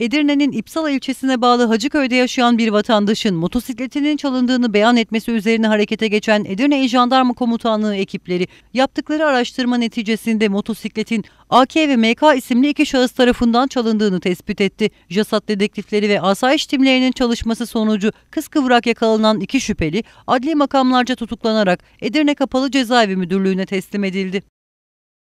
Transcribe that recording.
Edirne'nin İpsala ilçesine bağlı Hacıköy'de yaşayan bir vatandaşın motosikletinin çalındığını beyan etmesi üzerine harekete geçen Edirne İl Jandarma Komutanlığı ekipleri yaptıkları araştırma neticesinde motosikletin AK ve MK isimli iki şahıs tarafından çalındığını tespit etti. JASAT dedektifleri ve asayiş timlerinin çalışması sonucu kıskıvrak yakalanan iki şüpheli adli makamlarca tutuklanarak Edirne Kapalı Cezaevi Müdürlüğü'ne teslim edildi.